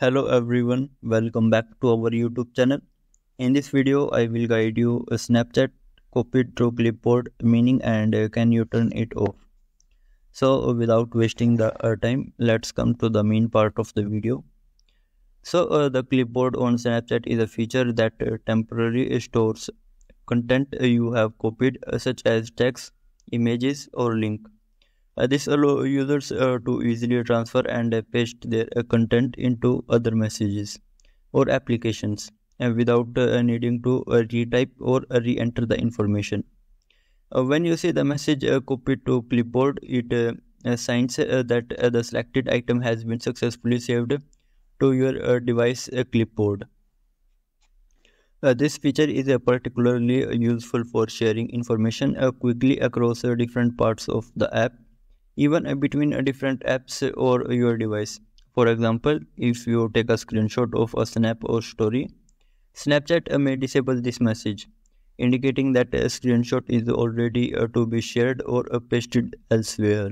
Hello everyone, welcome back to our YouTube channel. In this video, I will guide you a Snapchat copied to clipboard meaning and can you turn it off. So without wasting the time, let's come to the main part of the video. So uh, the clipboard on Snapchat is a feature that uh, temporarily stores content you have copied uh, such as text, images or link. Uh, this allows users uh, to easily transfer and uh, paste their content into other messages or applications without needing to retype or re-enter the information. when you see the message copied to clipboard, it signs that the selected item has been successfully saved to your device clipboard. Uh, this feature is uh, particularly useful for sharing information uh, quickly across different parts of the app even between different apps or your device. For example, if you take a screenshot of a snap or story, Snapchat may disable this message, indicating that a screenshot is already uh, to be shared or uh, pasted elsewhere.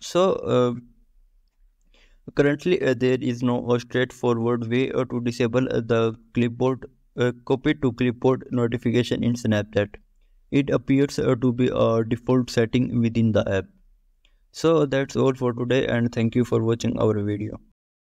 So, uh, currently uh, there is no straightforward way uh, to disable uh, the clipboard copy to clipboard notification in Snapchat it appears uh, to be a default setting within the app. So that's all for today and thank you for watching our video